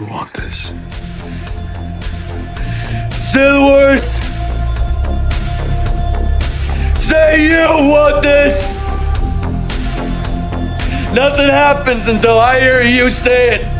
You want this? Say the words. Say you want this. Nothing happens until I hear you say it.